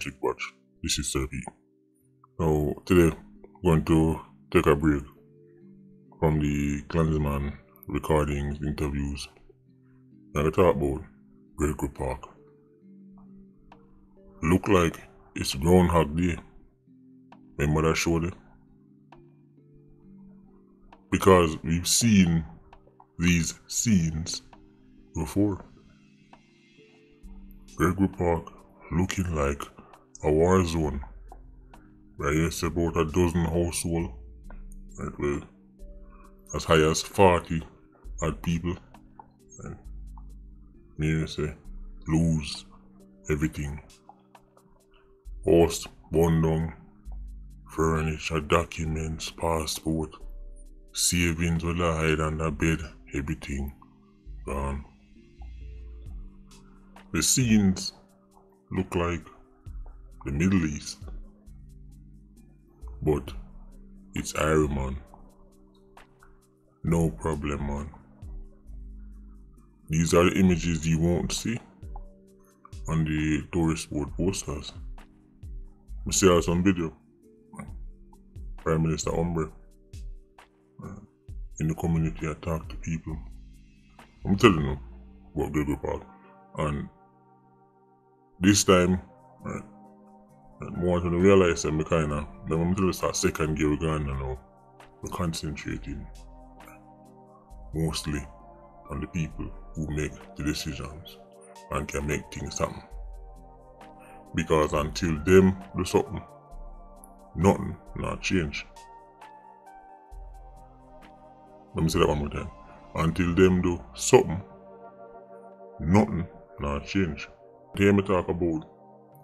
Chick Watch. This is P. Now, today, going to take a break from the Klansman recordings, interviews. I'm going to talk about Gregory Park. Look like it's Groundhog Day. Remember that show there? Because we've seen these scenes before. Gregory Park looking like a war zone. Where yes, about a dozen households, right, well, as high as 40 odd people, and me say, lose everything. Host, bond furniture, documents, passport, savings will hide under bed, everything gone. The scenes look like the Middle East, but it's Iron Man. No problem, man. These are the images you won't see on the tourist board posters. We see some video. Prime Minister Umbre uh, in the community I talk to people. I'm telling you about Gregory Park. And this time, right, Want to realize that I kind of, I'm going to start second gear again now. We're concentrating mostly on the people who make the decisions and can make things happen. Because until them do something, nothing not change. Let me say that one more time. Until them do something, nothing not change. Here me talk about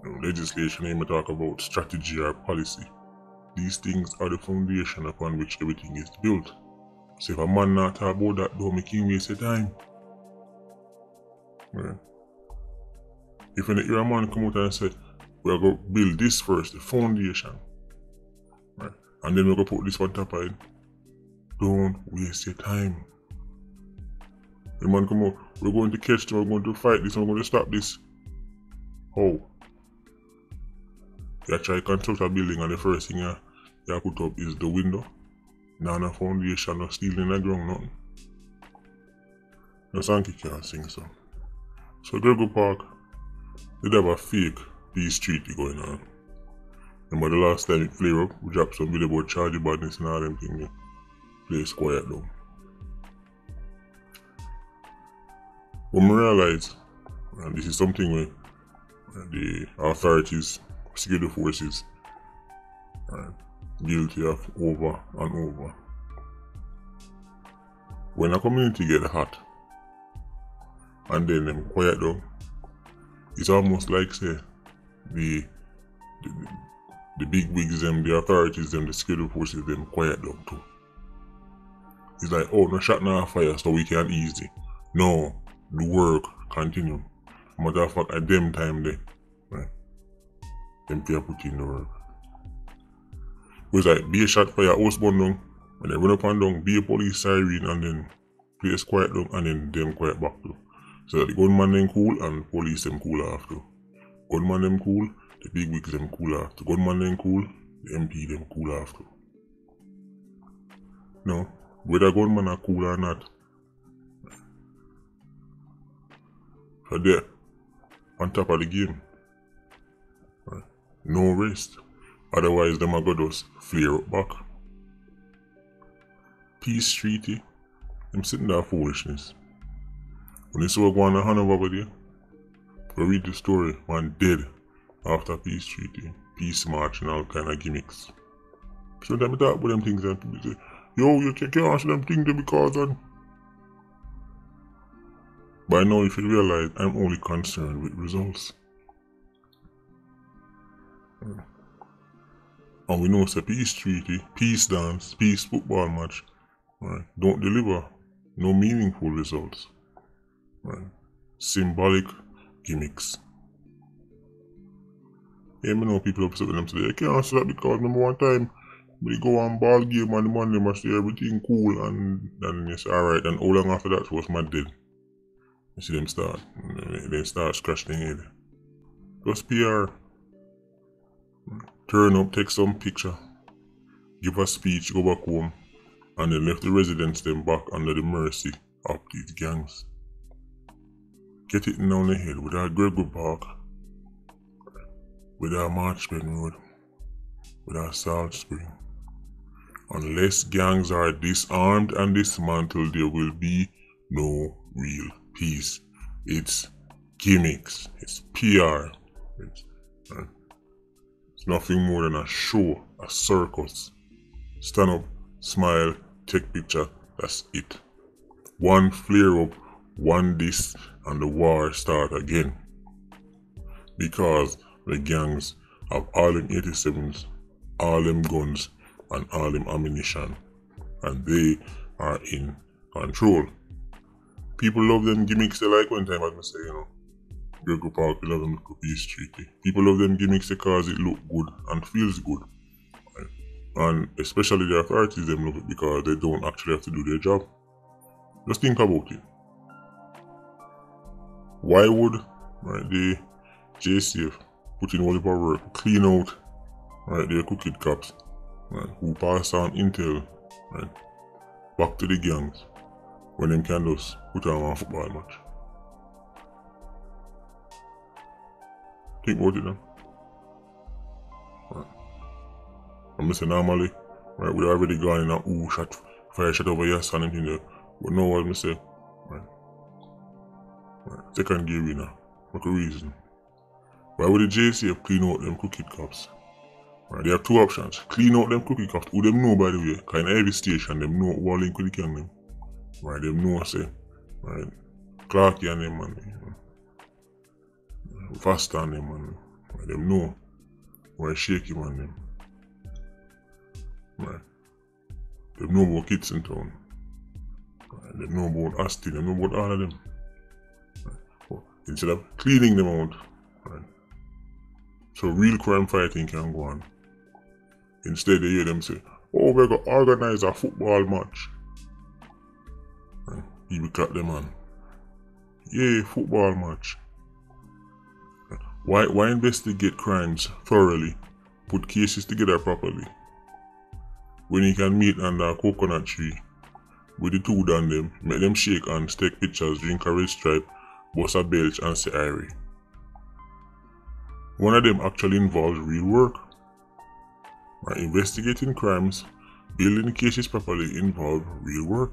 know, legislation, me talk about strategy or policy. These things are the foundation upon which everything is built. So if a man not talk about that, don't make him waste your time. Right. If you hear a man come out and say, we're going to build this first, the foundation. Right. And then we're going to put this on top of it. Don't waste your time. The man come out, we're going to catch them, we're going to fight this, we're going to stop this. How? You try to construct a building and the first thing you, you put up is the window. Now no foundation, no steel in the ground, nothing. No Sankey can't sing so. So Gregory Park, they have a fake peace treaty going on. Remember the last time it flare up, we dropped some video about charge badness and all them things. Place quiet down. When we realize, and this is something where the authorities, security forces, are guilty of over and over. When a community get hot, and then them quiet down, it's almost like say the the, the big wigs them, the authorities them, the security forces them quiet down too. It's like, oh, no shot now fire so we can easy. No, the work continue. Matter of fact, at them time they, right, the work. Was like, be a shot fire, house burn down, and then run up and down, be a police siren, and then place quiet down, and then them quiet back too. So the gunman them cool, and police them cool after. Gunman them cool, the big wigs them cool after. Gunman them cool, the MP them cool after. No, whether gunman are cool or not. So there, on top of the game. No rest. Otherwise, them going to flare up back. Peace treaty. I'm sitting there foolishness. When you saw going on over there, go read the story. One dead after peace treaty, peace march and all kind of gimmicks. Sometimes I talk about them things and people say, yo, you can't answer them things because of but now if you realize I'm only concerned with results. And we know it's a peace treaty, peace dance, peace football match, right? Don't deliver no meaningful results. Right? Symbolic gimmicks. Yeah, I know people upset with them today. I can't answer that because remember one time we go on ball game and the they must say everything cool and then say alright and how long after that was my dead. You see them start. They start scratching head. Just PR. Turn up, take some picture, give a speech, go back home, and then left the residents them back under the mercy of these gangs. Get it down the hill with our Gregory Park, with our March Pen Road, with our Salt Spring. Unless gangs are disarmed and dismantled, there will be no real peace. It's gimmicks, it's PR, it's, uh, nothing more than a show, a circus. Stand up, smile, take picture, that's it. One flare up, one this, and the war start again. Because the gangs have all them 87s, all them guns, and all them ammunition. And they are in control. People love them gimmicks they like one time, I say, you know. Gregory Park, they love them street. People love them gimmicks because it look good and feels good. And especially the authorities, them love it because they don't actually have to do their job. Just think about it. Why would right, the JCF put in all the work, clean out right, their cookie cops, right, who pass on intel right, back to the gangs when them can just put on a football match? About it then. Right. I'm saying normally, right, we already gone in a ooh shot, fire shot over here, son, anything there. But no what I say, right. right. Second gear winner, for a reason. Why would the JCF clean out them cookie cups? Right, they have two options. Clean out them cookie cups, who them know by the way, kind of every station, them know who link with the gang them. Right, them know say, right, Clarky and them man, Faster and them man. Right, them know why shaky man them. Right. Them know about kids in town. Right. Them know about Asti, them know about all of them. Right. But instead of cleaning them out, right. So real crime fighting can go on. Instead they hear them say, Oh, we're gonna organize a football match. Right. People clap them on. Yeah, football match. Why, why investigate crimes thoroughly? Put cases together properly. When you can meet under a coconut tree with the two on them, make them shake hands, take pictures, drink a red stripe, bust a belch and say Irie. One of them actually involves real work. Right, investigating crimes, building cases properly involve real work.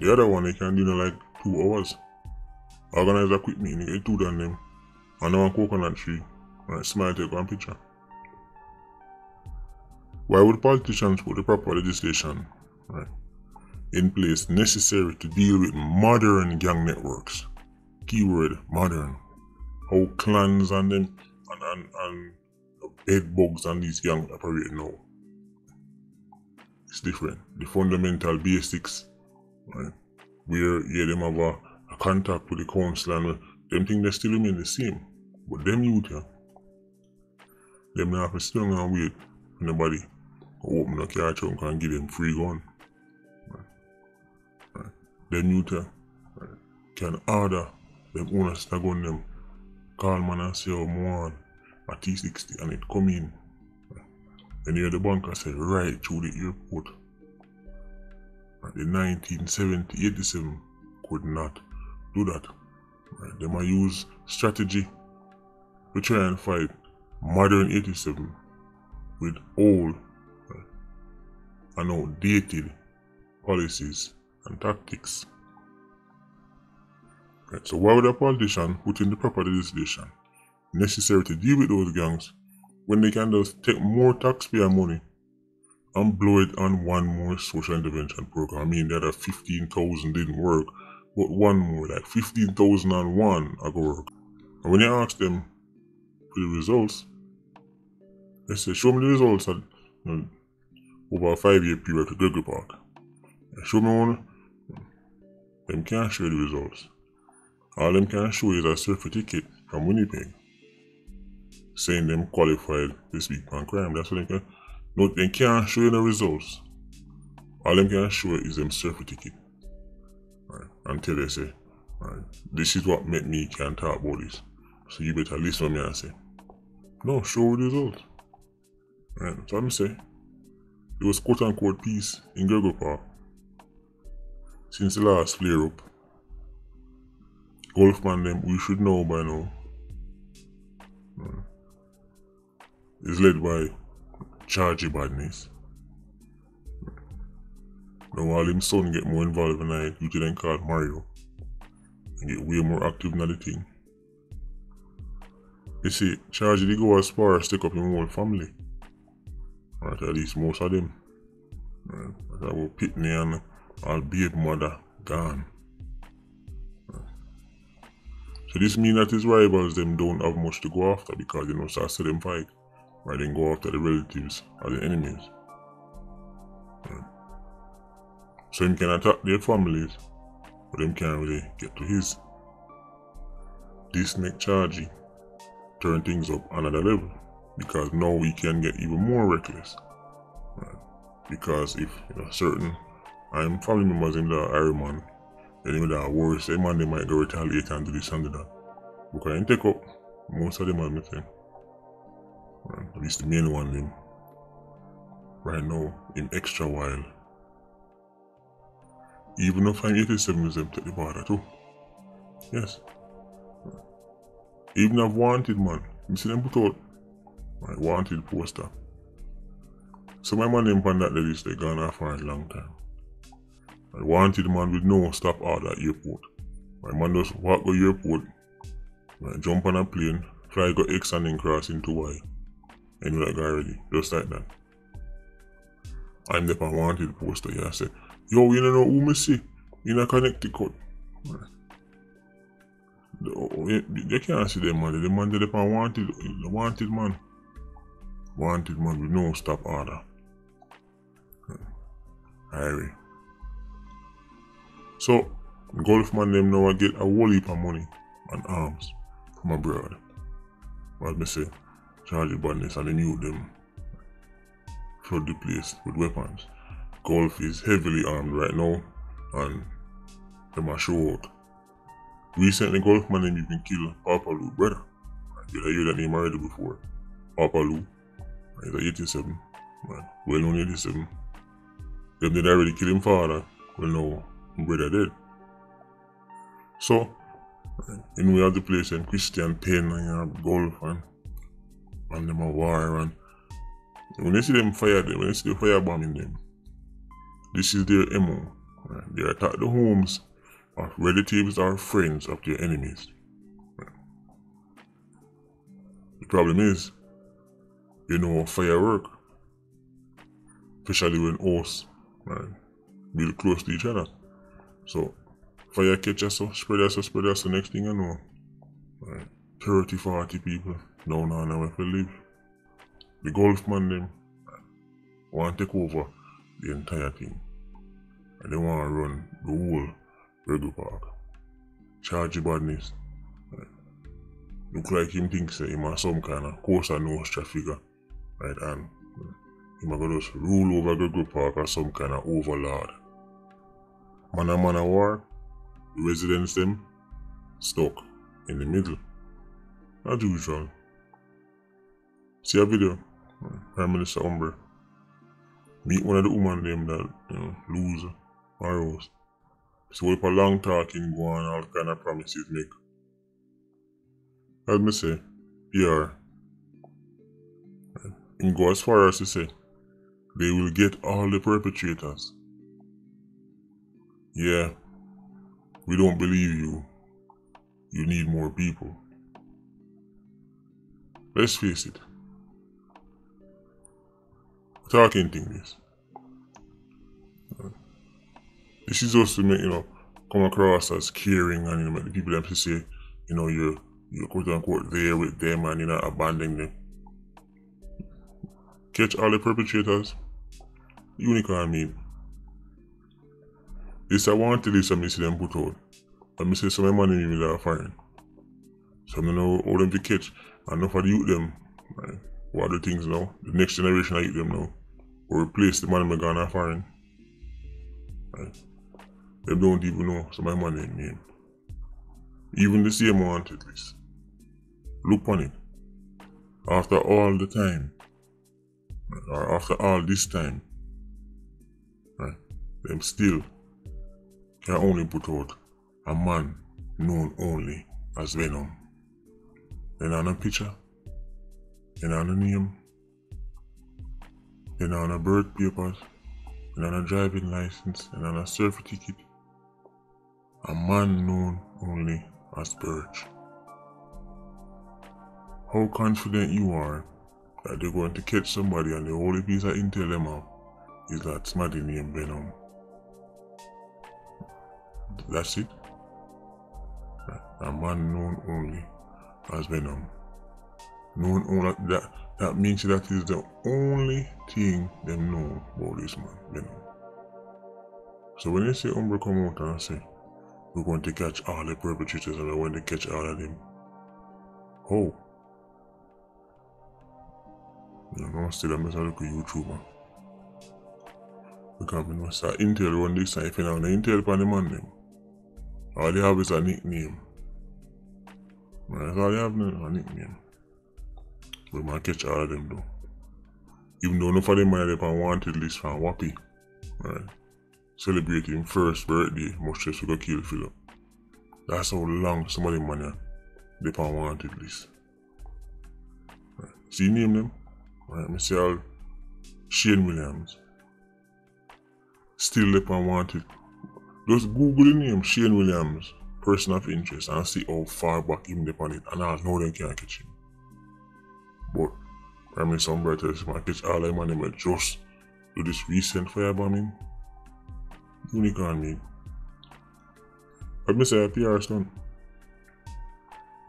The other one they can do in like two hours. Organize a quick meeting, get two on them, under one coconut tree, right, smile take one picture. Why would politicians put the proper legislation right, in place necessary to deal with modern gang networks? Keyword modern. How clans and them and, and, and bed bugs and these gangs operate now. It's different. The fundamental basics, right? Where yeah, them have a, a contact with the council and them things they still remain the same. But them youth here, them not have to sit down and wait for nobody open a car trunk and give them free gun. Them youth here, can order them owners to gun them, call man and say, oh, want a T60 and it come in. Right. And hear the banker say, right through the airport. Right. The 1970, 87 could not do that. Right. They might use strategy to try and fight modern 87 with old right, and outdated policies and tactics. Right, so why would a politician put in the proper legislation necessary to deal with those gangs when they can just take more taxpayer money and blow it on one more social intervention program? I mean, the other 15,000 didn't work, but one more, like 15,001 I go work. And when you ask them for the results, they say, show me the results at, you know, over a five year period to Gregory Park. Show me one. Them can't show the results. All them can show is a certificate from Winnipeg saying them qualified this speak on crime. That's what they can. No, they can't show you the results. All them can show is them certificate. Right. Until they say, right, this is what made me can talk about this. So you better listen to me and say. No, show results. Right, so I'm say it was quote unquote peace in Gregor Park since the last flare up. Golfman them we should know by now. Uh, is led by Chargy Badness. Now while him son get more involved in it, you then call Mario. And get way more active in the thing. You see, Chargy they go as far as take up him whole family. Right, at least most of them. Right, that will Pitney and all baby mother gone. So this means that his rivals them don't have much to go after because you know so I them fight. Right then go after the relatives or the enemies. Right. So him can attack their families, but him can't really get to his. This next charge turn things up another level because now we can get even more reckless. Right. Because if you know, certain I'm family members in the Ironman even that worse, a man they might go retaliate and do this and do that. Because I take up most of them are missing. At least the main one them. Right now, in extra while. Even if I'm 87 them take the border too. Yes. Even I've wanted man. You see them put out my wanted poster. So my man them on that list they gone off for a long time. I wanted man with no stop order at airport. My man just walk go airport, I jump on a plane, fly go X and then cross into Y. And you that guy ready, just like that. I'm the wanted poster, yeah, I say, yo, you know who me see? In a Connecticut. You can't see them man, the man they on wanted, the wanted man. Wanted man with no stop order. Harry. So, Golfman them now get a whole heap of money and arms from abroad. What me say, Chargy Badness and the new them flood the place with weapons. Golf is heavily armed right now and them are show out. Recently, Golfman them even killed Papa Lou brother. I hear that name already before? Papa Lou. He's a 87. Man, well known 87. Them did already kill him father. Well no brother did. So, in we have the place in Christian Pen and you have golf and, and them a war and when you see them fire them, when you see the fire bombing them, this is their MO. They attack the homes of relatives or friends of their enemies. The problem is, you know firework, especially when hosts right, build close to each other. So, fire catch us, so spread us, so spread us, the next thing I know, right, 30, 40 people down on where to live. The golf man them want to take over the entire thing. And they want to run the whole Rego Park. Charge Badness. Right. Look like him thinks that he has some kind of course and nose figure. Uh, right, and uh, he might just rule over Rego Park as some kind of overlord. Man a man a war, residents them stuck in the middle. As usual. See a video, uh, Prime Minister Umber. Meet one of the women them that you know, lose arrows. So a long talking go on, all kind of promises make. Let me say, PR. And go as far as to say, they will get all the perpetrators yeah, we don't believe you. You need more people. Let's face it. Talking things. This is also make you know come across as caring and you know the people that say, you know, you're you're quote unquote there with them and you're not abandoning them. Catch all the perpetrators. Unicorn meme. This I want to do some see them put out. Let me say some money in that fine. So I know all them to catch. And know for the youth them, right? What are the things now? The next generation I eat them now. Or replace the money I'm gonna find. Right? They don't even know of my money name. Even the same want at least. Look on it. after all the time, or after all this time, right, them still can only put out a man known only as Venom. Then on a picture, then on a name, then on a birth papers, then on a driving license, and on a ticket. A man known only as Birch. How confident you are that they're going to catch somebody and the only piece of intel them have is that somebody named Venom. That's it. A man known only as Venom. Known only that that means that is the only thing them know about this man, Venom. So when they say Umbre come out and say we're going to catch all the perpetrators and we're going to catch all of them. Oh. You know, still I'm going look at YouTube man. Because I know say Intel run this time if you know Intel upon the man them. All they have is a nickname. That's all they have now, a nickname. We might catch all of them though. Even though none of them have on wanted list from Wappy. Right. Celebrate him first birthday, much less we go kill Philip. That's how long some of them money they on wanted list. Right. See name them? Right, all Shane Williams. Still they on wanted. Just Google the name Shane Williams, person of interest, and see how far back him they it, and I know they can't catch him. But Prime Minister Umbre tells him I catch all them and them just do this recent firebombing. Unicorn me. But me say a PR stunt.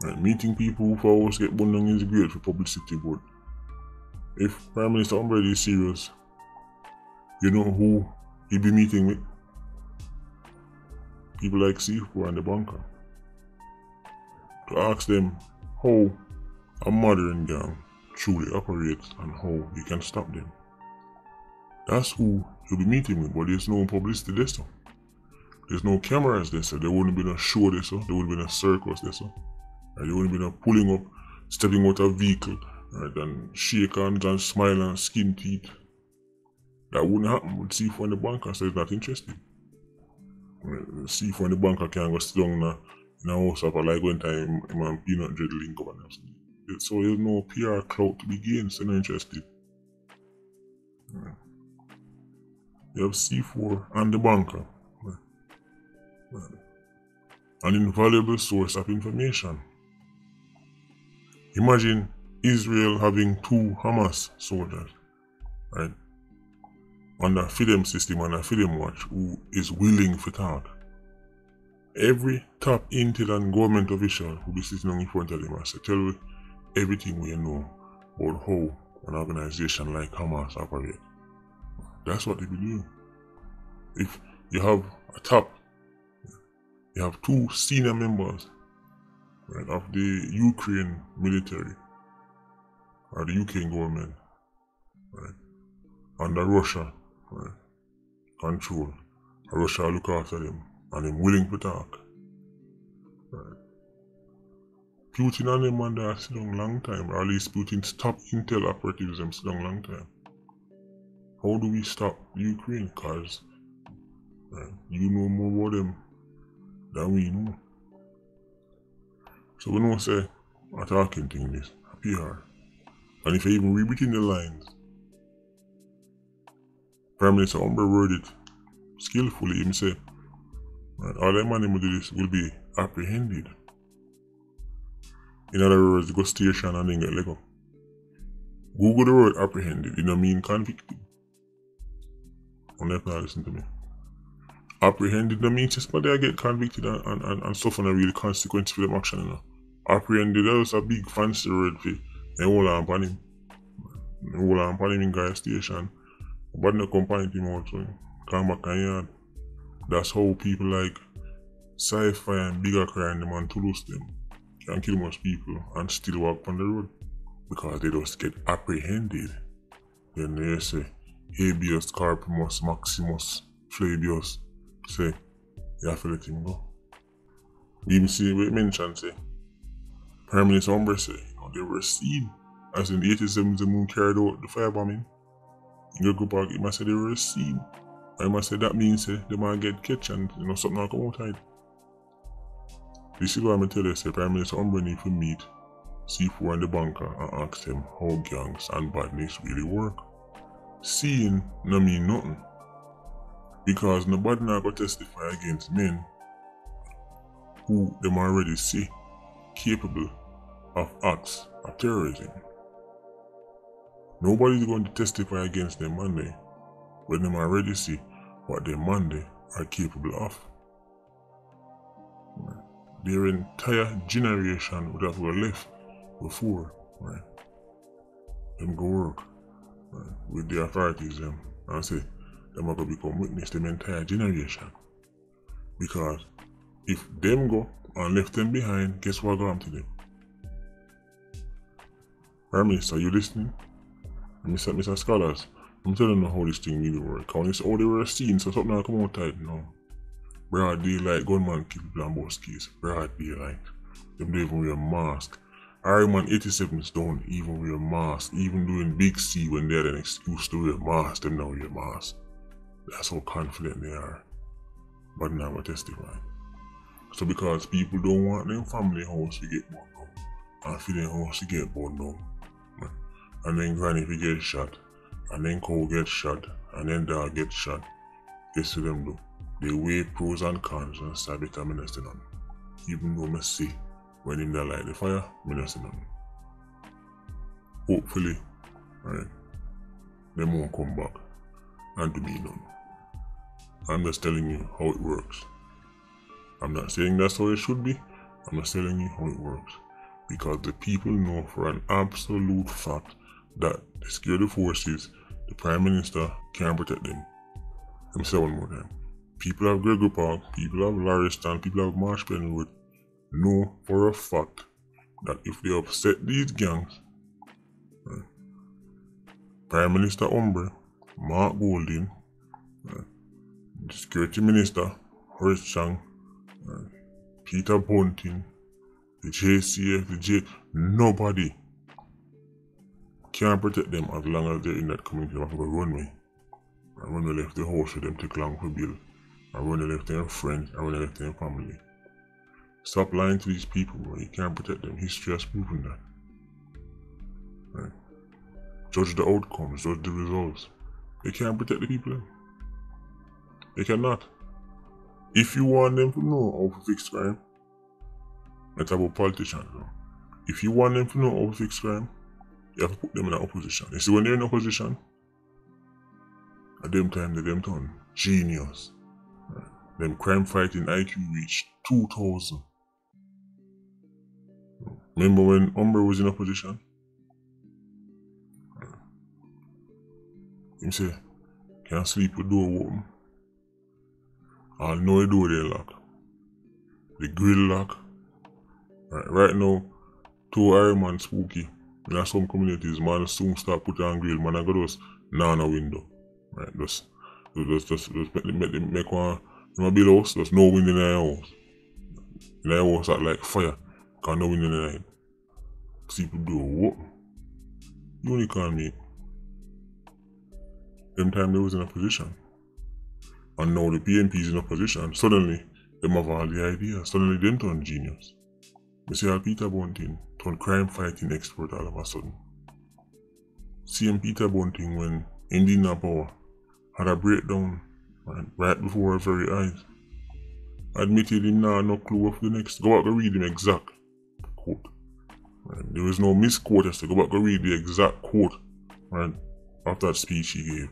Right, meeting people for always get bundling is great for publicity, but if Prime Minister Umbre is serious, you know who he'd be meeting with? People like C4 and the bunker. To ask them how a modern gang truly operates and how you can stop them. That's who you'll be meeting with, but there's no publicity there, so. There's no cameras there, so there wouldn't be no show there, so. There wouldn't be no circus there, so. Right? There wouldn't be no pulling up, stepping out of a vehicle, right? And shake hands and smile and skin teeth. That wouldn't happen with C4 in the bunker, so he's not interested. Right? C4 in the bunker can go sit down a, in a house up like one time, him Peanut Dread link so there's no PR clout to begin, so not interested. You have C4 and the bunker. An invaluable source of information. Imagine Israel having two Hamas soldiers, right? Under FIDEM system, under FIDEM watch, who is willing to talk. Every top intel and government official will be sitting in front of them and say, tell everything we know about how an organization like Hamas operates. That's what they be doing. If you have a top, you have two senior members right, of the Ukraine military or the UK government right, under Russia right, control. Russia look after them and them willing to talk. Right. Putin and them sit down long time, or at least Putin's top intel operatives them sit long time. How do we stop Ukraine? Cause you know more about them than we know. So we don't say a talking thing this, PR. And if you even read between the lines, Prime Minister Umbre word it skillfully, say, right, all them money will do this will be apprehended. In other words, go station and then get let go. Google the word apprehended, you know mean convicted. Don't let listen to me. Apprehended no means just they get convicted and, and, and, and suffer a real consequence for them action, you know. Apprehended that was a big fancy word for they hold on upon him. They hold on upon him in guy station. But no company him out, so come back and yard. That's how people like sci-fi and bigger crime them and to lose them can kill most people and still walk on the road because they just get apprehended. Then they say habeas corpus maximus Flavius say you have to let him go. Even see say Prime Minister Umbre say you know, they were seen as in the 87s, the moon carried out the firebombing. In Gregor Park, it must say they were seen. I must say that means eh, they might get catch and you know something will come outside. This is why I'm tell you, say Prime Minister Umbre need to meet C4 and the banker and ask them how gangs and badness really work. Seeing no mean nothing. Because nobody now testify against men who them already see capable of acts of terrorism. Nobody's going to testify against them Monday when them already see what their Monday are capable of. Their entire generation would have left before, right? Them go work right, with the authorities them and say them are gonna become witness them entire generation. Because if them go and left them behind, guess what going to them? Prime Minister, you listening? Mr. Mr. Scholars, I'm telling you how this thing really work. When it's all they were seen, so something come out tight now. Broad daylight, gunman kill people and bust case. Broad daylight. Them don't even wear a mask. Iron Man 87s don't even wear mask. Even doing Big C when they had an excuse to wear mask, them now wear mask. That's how confident they are. But now I testify. So because people don't want their family house to get burned down. And for their house to get burned down. And then granny to get shot. And then cow get shot. And then dog get shot. Guess what them do? They weigh pros and cons and start becoming a. Even though I see when in the light the fire, I not see none. Hopefully, right, them won't come back and do me none. I'm just telling you how it works. I'm not saying that's how it should be. I'm just telling you how it works. Because the people know for an absolute fact that the security forces, the Prime Minister, can't protect them. Let me say one more time. People have Gregor Park, people of Lauriston, people have March Pen Road know for a fact that if they upset these gangs, right, Prime Minister Umbre, Mark Golding, right, the Security Minister, Horace Chang, right, Peter Bunting, the JCF, the J, nobody can't protect them as long as they're in that community of a runway. And when they left the house for them take long to build. And when they left their friends and when they left their family. Stop lying to these people, bro. You can't protect them. History has proven that. Right? Judge the outcomes, judge the results. They can't protect the people. Eh? They cannot. If you want them to know how to fix crime, let's about politicians. Bro. If you want them to know how to fix crime, you have to put them in an opposition. You see, when they're in opposition, at them time, they them turn genius. Right. Them crime fighting IQ reached 2000. Remember when Umbre was in opposition? Him say, can't sleep with door open. I'll know the door they lock. The grill lock. Right, right now, two Iron Man spooky. In some communities, man soon start put on grill, man I go just nana window. Right, just just just, just make, make, make one in my build house, there's no wind in the house. In the house at like fire. Cause no wind in the night. Unicorn me. Them time they was in a position. And now the PNP is in a position. Suddenly, them have all the ideas. Suddenly them turn genius. We see how Peter Bunting turned crime fighting expert all of a sudden. Seeing Peter Bunting when Indiana Power had a breakdown right, before our very eyes. Admitted him now no clue of the next. Go back and read him exact quote. Right. There was no misquote as to go back and read the exact quote right, of that speech he gave.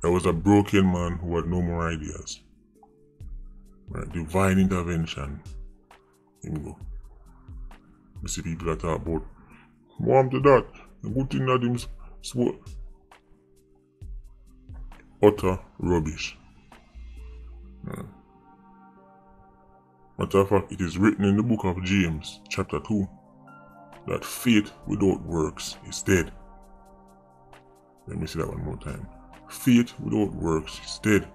There was a broken man who had no more ideas. Right, divine intervention. Him go. You see people that talk about mom to that. The good thing that him spoke utter rubbish. Matter of fact, it is written in the book of James, chapter 2, that faith without works is dead. Let me say that one more time. Faith without works is dead.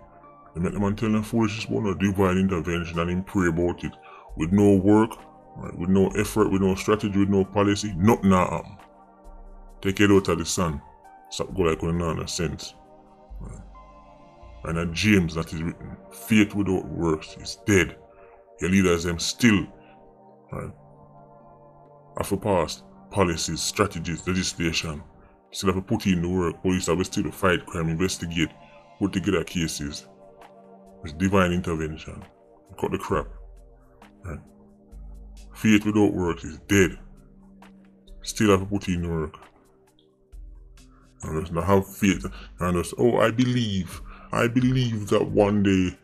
They make the man tell them foolishness about no divine intervention and him pray about it. With no work, right, with no effort, with no strategy, with no policy, nothing happen. take it out of the sun. Stop go like when no sense. And at James that is written, faith without works is dead. Your leaders them still right, after past policies, strategies, legislation, still have to put in the work, police have still to fight crime, investigate, put together cases. It's divine intervention. Cut the crap. Right. Faith without work is dead. Still have to put in the work. And just not have faith and just, oh, I believe. I believe that one day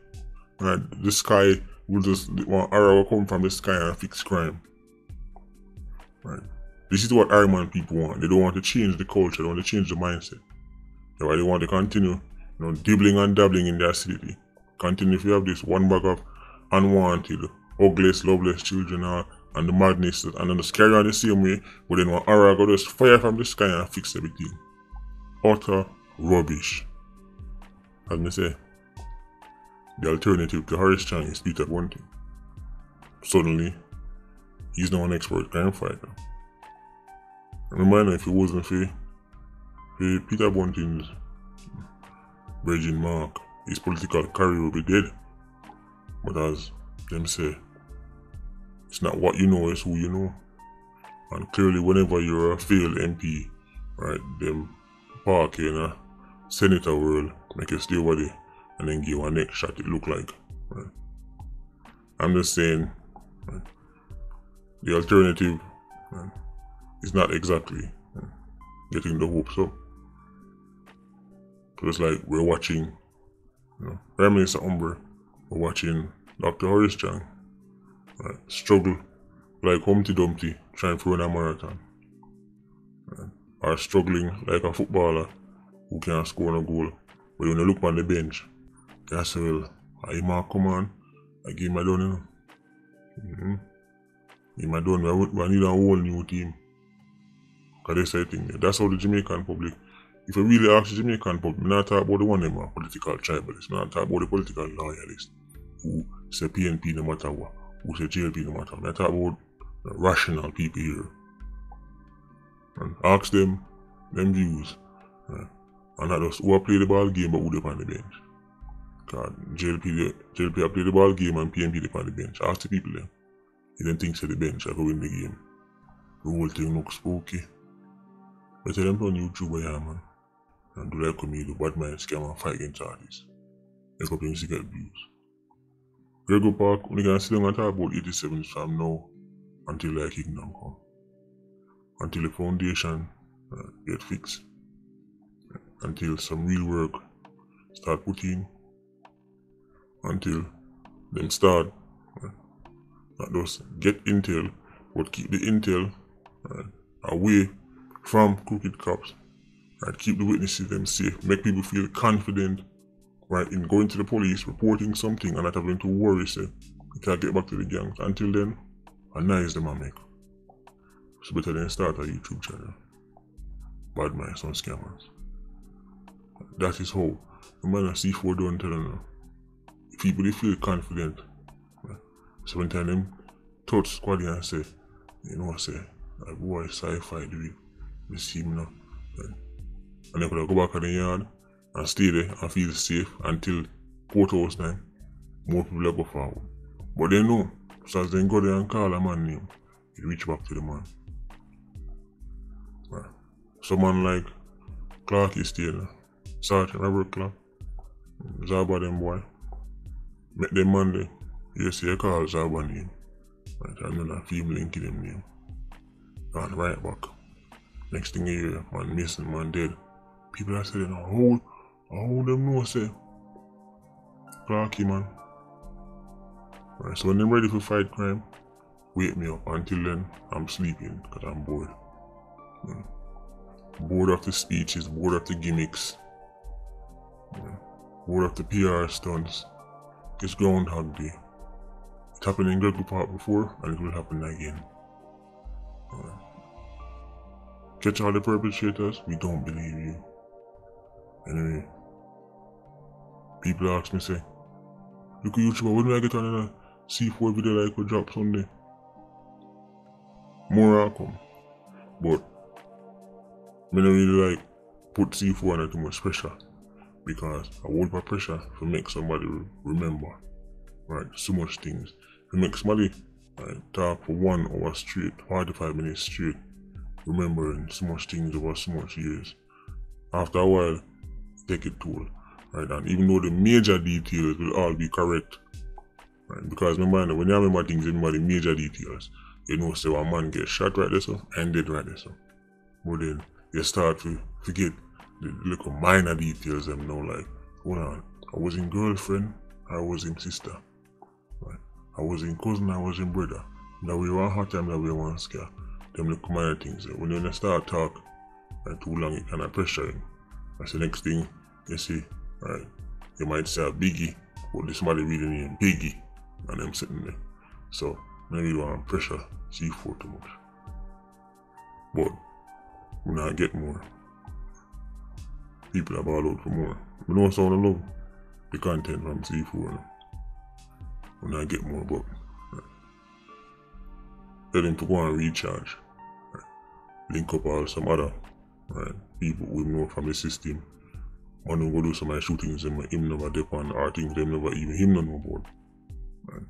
right, the sky will just, one arrow will come from the sky and fix crime. Right. This is what Ironman people want. They don't want to change the culture, they want to change the mindset. Why they want to continue, you know, dibbling and dabbling in their city. Continue if you have this one bag of unwanted, ugliest, loveless children uh, and the madness and then just carry on the same way, but then one arrow go just fire from the sky and fix everything. Utter rubbish. As me say, the alternative to Horace Chang is Peter Bunting. Suddenly, he's now an expert crime fighter. Reminder if it wasn't for, for Peter Bunting's Virgin Mark, his political career would be dead. But as them say, it's not what you know, it's who you know. And clearly, whenever you're a failed MP, right, them park in a senator world, make you stay over and then give a next shot, it look like. Right? I'm just saying, right, the alternative uh, is not exactly uh, getting the hopes up. Because like we're watching, you know, Prime Minister Umber, we're watching Dr. Horace Chang right, struggle like Humpty Dumpty trying to run a marathon. Right, struggling like a footballer who can't score a goal. But when you look on the bench, you say, well, I might come on, I give my done, you know. Mm-hmm. Give my done, we, need a whole new team. Because that's the thing. That's how the Jamaican public, if I really ask the Jamaican public, I'm not about the one them are political tribalists, I'm not about the political loyalists who say PNP no matter what, who say JLP no matter what. Talk about rational people here. And ask them them views. Right? And not just who play the ball game but who they on the bench. God, JLP, JLP play the ball game and PNP they on the bench. Ask the people them. You don't think so the bench I go win the game. Whole thing looks spooky. But tell them on YouTube yeah man. And do like comedy, bad man scam and fight against artists. Let's go play get views. Gregor Park, we can sit down talk about 87 from now until like kingdom come. Until the foundation uh, get fixed. Until some real work start putting. Until them start not just get intel, but keep the intel uh, away from crooked cops. Right, keep the witnesses them safe, make people feel confident, right, in going to the police, reporting something, and not having to worry, say, can't get back to the gangs. Until then, a nice them I make. It's better than start a YouTube channel. Bad minds on scammers. That is how the man at C4 don't tell them. People they feel confident. Right? So when time them squad and say, you know what I say, like boy sci-fi do. You see me now. Right? And then I go back in the yard and stay there and feel safe until port house time, more people go forward. But they know, so they go there and call a man name, you reach back to the man. Right. Someone like Clark is still Sergeant Robert Clark. Zaba them boy. Met them Monday. You see a call Zaba name. Right, another female link them name. And right back. Next thing you hear, man missing, man dead. People are saying, hold, hold them know, say. Clarky, man. Right, so when I'm ready for fight crime, wake me up. Until then, I'm sleeping because I'm bored. Yeah. Bored of the speeches, bored of the gimmicks, yeah. bored of the PR stunts. It's Groundhog Day. It happened in Gregory Park before, and it will happen again. Yeah. Catch all the perpetrators, we don't believe you. Anyway, people ask me, say, look at YouTube, when do I get on a C4 video like we drop Sunday? More will come. But I don't really like put C4 under too much pressure because I hold my pressure to make somebody remember. Right, so much things. To make somebody right, talk for one hour straight, 45 minutes straight, remembering so much things over so much years. After a while, take it toll. Right, and even though the major details will all be correct, right, because remember when you remember things, remember the major details. You know, say a man get shot right there, so and right there, so. But then you start to forget the little minor details them now like hold on I was in girlfriend I was in sister I was in cousin I was in brother that we want hot time that we want scare them little minor things. When you start talk and too long it kind of pressuring that's the next thing you see right you might say biggie but this somebody reading in biggie and them sitting there. So maybe you want pressure C4 too much. But we not get more. People have all out for more. We don't sound love the content from C4. When I get more, but right. tell him to go and recharge. Right. Link up all some other right, people we know from the system. One will go do some of my shootings and him never depend or things them never even him no know. Right.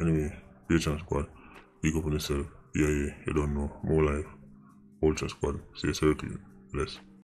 Anyway, Patreon squad, pick up on yourself. Yeah, yeah, you don't know. More life. Ultra Squad, stay circling. Bless.